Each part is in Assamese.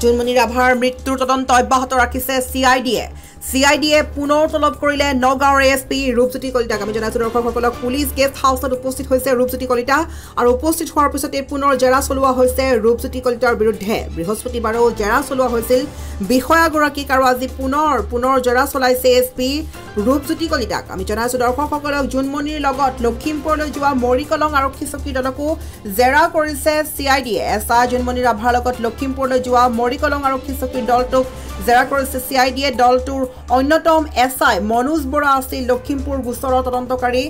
জোনমণি ৰাভাৰ মৃত্যুৰ তদন্ত অব্যাহত ৰাখিছে চি আই ডিয়ে চি আই ডিয়ে পুনৰ তলব কৰিলে নগাঁৱৰ এ এছ পি ৰূপজ্যোতি কলিতাক আমি জনাইছোঁ দৰ্শকসকলক পুলিচ গেষ্ট হাউচত উপস্থিত হৈছে ৰূপজ্যোতি কলিতা আৰু উপস্থিত হোৱাৰ পিছতে পুনৰ জেৰা চলোৱা হৈছে ৰূপজ্যোতি কলিতাৰ বিৰুদ্ধে। বৃহস্পতিবাৰেও জেৰা চলোৱা হৈছিল। বিষয়াগৰাকীক আৰু আজি পুনৰ পুনৰ জেৰা চলাইছে এছ পি ৰূপজ্যোতি কলিতাক। আমি জনাইছোঁ দৰ্শকসকলক জোনমণিৰ লগত লখিমপুৰলৈ যোৱা মৰিকলং আৰক্ষী চকী দলকো জেৰা কৰিছে চি আই ডিয়ে এছ আই জোনমণি ৰাভাৰ লগত লখিমপুৰলৈ যোৱা মৰিকলং আৰক্ষী চকীৰ দলটোক জেৰা কৰিছে চি আই ডিয়ে দলটোৰ অন্যতম এছ আই মনোজ বৰা আছিল লখিমপুৰ গোচৰৰ তদন্তকাৰী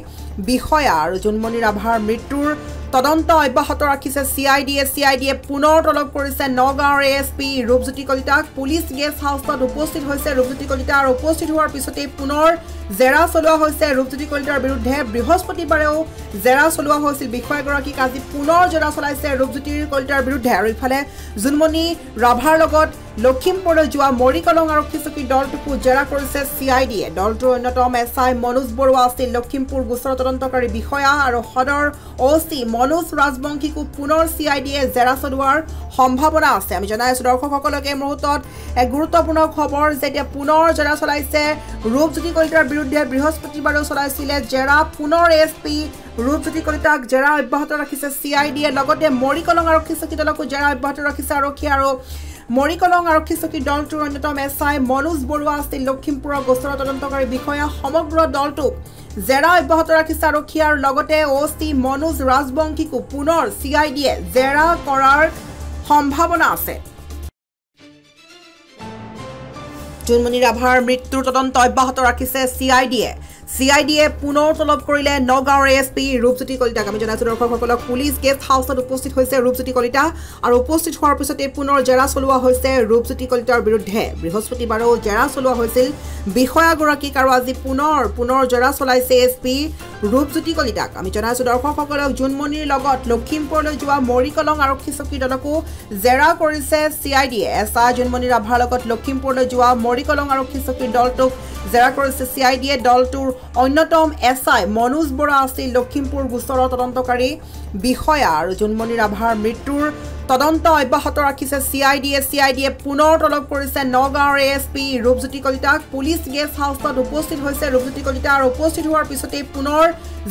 বিষয়া আৰু জোনমণি ৰাভাৰ মৃত্যুৰ তদন্ত অব্যাহত ৰাখিছে চি আই ডিয়ে চি আই ডিয়ে পুনৰ তলব কৰিছে। নগাঁৱৰ এ এছ পি ৰূপজ্যোতি কলিতাক পুলিচ গেষ্ট হাউচত উপস্থিত হৈছে ৰূপজ্যোতি কলিতা আৰু উপস্থিত হোৱাৰ পিছতেই পুনৰ জেৰা চলোৱা হৈছে ৰূপজ্যোতি কলিতাৰ বিৰুদ্ধে। বৃহস্পতিবাৰেও জেৰা চলোৱা হৈছিল। বিষয়াগৰাকীক আজি পুনৰ জেৰা চলাইছে ৰূপজ্যোতি কলিতাৰ বিৰুদ্ধে। আৰু ইফালে জোনমণি ৰাভাৰ লগত লখিমপুৰলৈ যোৱা মৰিকলং আৰক্ষী চকীৰ দলটোকো জেৰা কৰিছে চি আই ডিয়ে দলটোৰ অন্যতম এছ আই মনোজ বৰুৱা আছিল। লখিমপুৰ গোচৰ তদন্তকাৰী বিষয়া আৰু সদৰ অ' চি মনোজ ৰাজবংশীকো পুনৰ চি আই ডিয়ে জেৰা চলোৱাৰ সম্ভাৱনা আছে। আমি জনাই আছোঁ দৰ্শকসকলক এই মুহূৰ্তত এক গুৰুত্বপূৰ্ণ খবৰ যে এতিয়া পুনৰ জেৰা চলাইছে ৰূপজ্যোতি কলিতাৰ বিৰুদ্ধে বৃহস্পতিবাৰেও চলাইছিলে জেৰা। পুনৰ এছ পি ৰূপজ্যোতি কলিতাক জেৰা অব্যাহত ৰাখিছে চি আই ডিয়ে লগতে মৰিকলং আৰক্ষী চকী দলকো জেৰা অব্যাহত ৰাখিছে আৰক্ষী আৰু মৰিকলং আৰক্ষী চকী দলটোৰ অন্যতম এছ আই মনোজ বৰুৱা আছিল। লখিমপুৰৰ গোচৰৰ তদন্তকাৰী বিষয়া। সমগ্ৰ দলটোক জেৰা অব্যাহত ৰাখিছে আৰক্ষী আৰু লগতে অ' চি মনোজ ৰাজবংশীকো পুনৰ চি আই ডিয়ে জেৰা কৰাৰ সম্ভাৱনা আছে। জোনমণি ৰাভাৰ মৃত্যুৰ তদন্ত অব্যাহত ৰাখিছে চি আই ডিয়ে। চি আই ডিয়ে পুনৰ তলব কৰিলে। নগাঁৱৰ এ এছ পি ৰূপজ্যোতি কলিতাক আমি জনাইছোঁ। দৰ্শকসকলক পুলিচ গেষ্ট হাউচত উপস্থিত হৈছে ৰূপজ্যোতি কলিতা আৰু উপস্থিত হোৱাৰ পিছতে পুনৰ জেৰা চলোৱা হৈছে ৰূপজ্যোতি কলিতাৰ বিৰুদ্ধে। বৃহস্পতিবাৰেও জেৰা চলোৱা হৈছিল। বিষয়াগৰাকীক আৰু আজি পুনৰ পুনৰ জেৰা চলাইছে এছ পি ৰূপজ্যোতি কলিতাক। আমি জনাইছোঁ দৰ্শকসকলক জোনমণিৰ লগত লখিমপুৰলৈ যোৱা মৰিকলং আৰক্ষী চকী দলকো জেৰা কৰিছে চি আই ডিয়ে এছ আই জোনমণি ৰাভাৰ লগত লখিমপুৰলৈ যোৱা মৰিকলং আৰক্ষী চকীৰ দলটোক জেৰা কৰিছে চি আই ডিয়ে দলটোৰ অন্যতম এছ আই মনোজ বৰা আছিল লখিমপুৰ গোচৰৰ তদন্তকাৰী বিষয়া আৰু জোনমণি ৰাভাৰ মৃত্যুৰ তদন্ত অব্যাহত ৰাখিছে চি আই ডিয়ে চি আই ডিয়ে পুনৰ তলব কৰিছে নগাঁৱৰ এ এছ পি ৰূপজ্যোতি কলিতাক। পুলিচ গেষ্ট হাউচত উপস্থিত হৈছে ৰূপজ্যোতি কলিতা আৰু উপস্থিত হোৱাৰ পিছতেই পুনৰ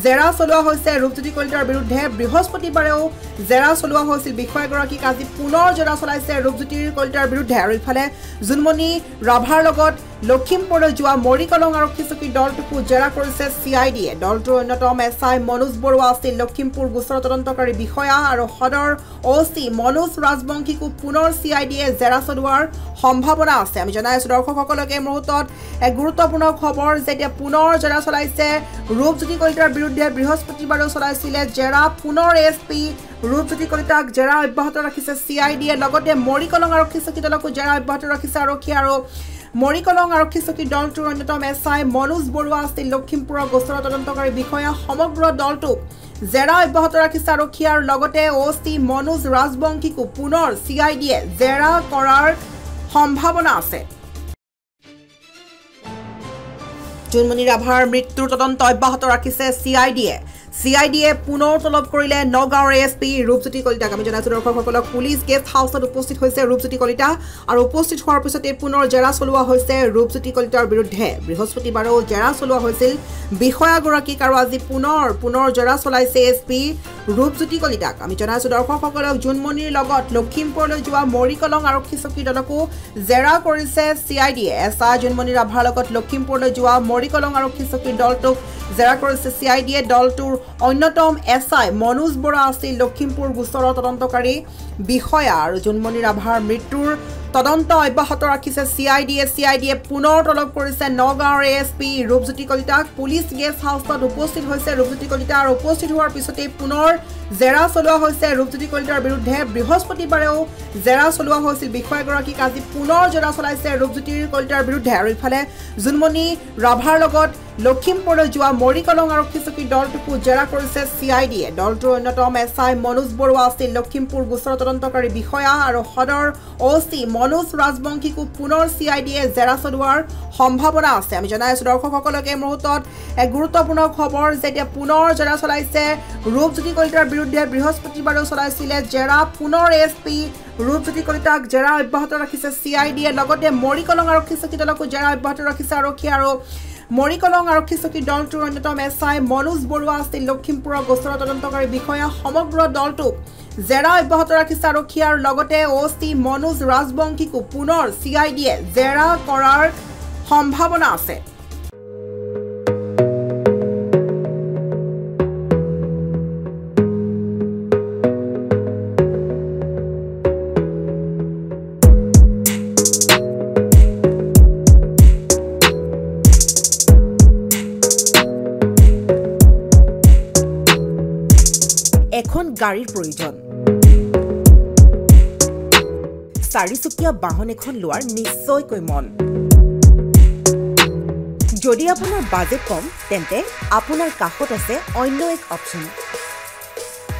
জেৰা চলোৱা হৈছে ৰূপজ্যোতি কলিতাৰ বিৰুদ্ধে বৃহস্পতিবাৰেও জেৰা চলোৱা হৈছিল। বিষয়াগৰাকীক আজি পুনৰ জেৰা চলাইছে ৰূপজ্যোতি কলিতাৰ বিৰুদ্ধে। আৰু ইফালে জোনমণি ৰাভাৰ লগত লখিমপুৰলৈ যোৱা মৰিকলং আৰক্ষী চকীৰ দলটোকো জেৰা কৰিছে চি আই ডিয়ে দলটোৰ অন্যতম এছ আই মনোজ বৰুৱা আছিল লখিমপুৰ গোচৰ তদন্তকাৰী বিষয়া আৰু সদৰ অ' চি মনোজ ৰাজবংশীকো পুনৰ চি আই ডিয়ে জেৰা চলোৱাৰ সম্ভাৱনা আছে। আমি জনাই আছোঁ দৰ্শকসকলক এই মুহূৰ্তত এক গুৰুত্বপূৰ্ণ খবৰ যে এতিয়া পুনৰ জেৰা চলাইছে ৰূপজ্যোতি কলিতাৰ বিৰুদ্ধে। বৃহস্পতিবাৰেও চলাইছিলে জেৰা। পুনৰ এছ পি ৰূপজ্যোতি কলিতাক জেৰা অব্যাহত ৰাখিছে চি আই ডিয়ে লগতে মৰিকলং আৰক্ষী চকী দলকো জেৰা অব্যাহত ৰাখিছে আৰক্ষী আৰু মৰিকলং আৰক্ষী চকী দলটোৰ অন্যতম এছ আই মনোজ বৰুৱা আছিল। লখিমপুৰৰ গোচৰৰ তদন্তকাৰী বিষয়া সমগ্ৰ দলটোক জেৰা অব্যাহত ৰাখিছে আৰক্ষী আৰু লগতে অ' চি মনোজ ৰাজবংশীকো পুনৰ চি আই ডিয়ে জেৰা কৰাৰ সম্ভাৱনা আছে। জোনমণি ৰাভাৰ মৃত্যুৰ তদন্ত অব্যাহত ৰাখিছে চি আই ডিয়ে। চি আই ডিয়ে পুনৰ তলব কৰিলে নগাঁৱৰ এ এছ পি ৰূপজ্যোতি কলিতাক আমি জনাইছোঁ দৰ্শকসকলক পুলিচ গেষ্ট হাউচত উপস্থিত হৈছে ৰূপজ্যোতি কলিতা আৰু উপস্থিত হোৱাৰ পিছতে পুনৰ জেৰা চলোৱা হৈছে ৰূপজ্যোতি কলিতাৰ বিৰুদ্ধে। বৃহস্পতিবাৰেও জেৰা চলোৱা হৈছিল। বিষয়াগৰাকীক আৰু আজি পুনৰ পুনৰ জেৰা চলাইছে এছ পি ৰূপজ্যোতি কলিতাক। আমি জনাইছোঁ দৰ্শকসকলক জোনমণিৰ লগত লখিমপুৰলৈ যোৱা মৰিকলং আৰক্ষী চকী দলকো জেৰা কৰিছে চি আই ডিয়ে এছ আই জোনমণি ৰাভাৰ লগত লখিমপুৰলৈ যোৱা মৰিকলং আৰক্ষী চকীৰ দলটোক জেৰা কৰিছে চি আই ডিয়ে দলটোৰ অন্যতম এছ আই মনোজ বৰা আছিল লখিমপুৰ গোচৰৰ তদন্তকাৰী বিষয়া আৰু জোনমণি ৰাভাৰ মৃত্যুৰ তদন্ত অব্যাহত ৰাখিছে চি আই ডিয়ে চি আই ডিয়ে পুনৰ তলব কৰিছে নগাঁৱৰ এ এছ পি ৰূপজ্যোতি কলিতাক। পুলিচ গেষ্ট হাউচত উপস্থিত হৈছে ৰূপজ্যোতি কলিতা আৰু উপস্থিত হোৱাৰ পিছতেই পুনৰ জেৰা চলোৱা হৈছে ৰূপজ্যোতি কলিতাৰ বিৰুদ্ধে। বৃহস্পতিবাৰেও জেৰা চলোৱা হৈছিল। বিষয়াগৰাকীক আজি পুনৰ জেৰা চলাইছে ৰূপজ্যোতি কলিতাৰ বিৰুদ্ধে। আৰু ইফালে জোনমণি ৰাভাৰ লগত লখিমপুৰলৈ যোৱা মৰিকলং আৰক্ষী চকীৰ দলটোকো জেৰা কৰিছে চি আই ডিয়ে দলটোৰ অন্যতম এছ আই মনোজ বৰুৱা আছিল। লখিমপুৰ গোচৰ তদন্তকাৰী বিষয়া আৰু সদৰ অ' চি মনোজ ৰাজবংশীকো পুনৰ চি আই ডিয়ে জেৰা চলোৱাৰ সম্ভাৱনা আছে। আমি জনাই আছোঁ দৰ্শকসকলক এই মুহূৰ্তত এক গুৰুত্বপূৰ্ণ খবৰ যে এতিয়া পুনৰ জেৰা চলাইছে। ৰূপজ্যোতি কলিতাৰ বিৰুদ্ধে বৃহস্পতিবাৰেও চলাইছিলে জেৰা। পুনৰ এছ পি ৰূপজ্যোতি কলিতাক জেৰা অব্যাহত ৰাখিছে চি আই ডিয়ে লগতে মৰিকলং আৰক্ষী চকী দলকো জেৰা অব্যাহত ৰাখিছে আৰক্ষী আৰু মৰিকলং আৰক্ষী চকী দলটোৰ অন্যতম এছ আই মনোজ বৰুৱা আছিল। লখিমপুৰৰ গোচৰৰ তদন্তকাৰী বিষয়া। সমগ্ৰ দলটোক জেৰা অব্যাহত ৰাখিছে আৰক্ষী আৰু লগতে অ' চি মনোজ ৰাজবংশীকো পুনৰ চি আই ডিয়ে জেৰা কৰাৰ সম্ভাৱনা আছে। গাড়ীৰ প্ৰয়োজন। চাৰিচকীয়া বাহন এখন লোৱাৰ নিশ্চয়কৈ মন। যদি আপোনাৰ বাজেট কম তেন্তে আপোনাৰ কাষত আছে অন্য এক অপশ্যন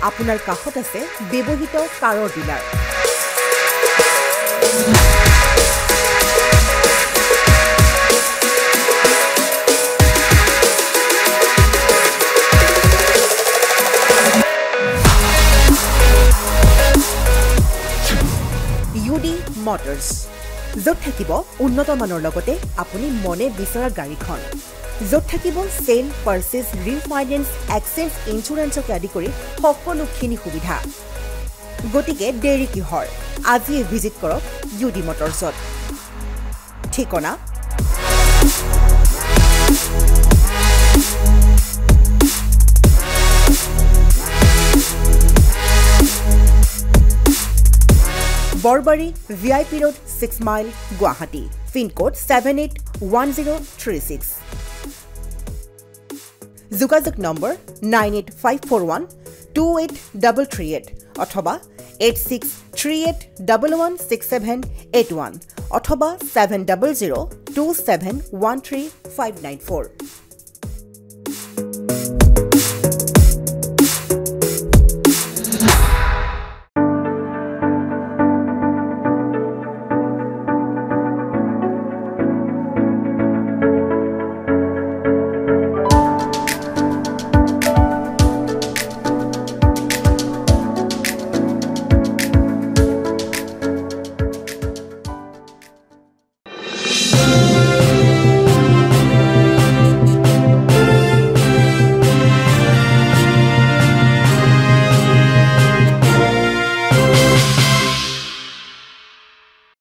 আপোনাৰ কাষত আছে ব্যৱহৃত কাৰৰ ডিলাৰ। মটৰ্ছ য'ত থাকিব উন্নত মানৰ লগতে আপুনি মনে বিচৰা গাড়ীখন। য'ত থাকিব চেল পাৰ্চেছ ৰিফাইনেন্স এক্সেঞ্জ ইঞ্চুৰেঞ্চকে আদি কৰি সকলোখিনি সুবিধা। গতিকে দেৰি কিহৰ? আজিয়ে ভিজিট কৰক ইউ ডি মটৰ্ছত ঠিকনা? Borbari V I P road six mile Guwahati. Pincode seven eight one zero' three six যোগাযোগ number nine eight five four one two eight double three eight অথবা eight six three eight double one six seven eight one অথবা seven double zero' two seven one three five nine four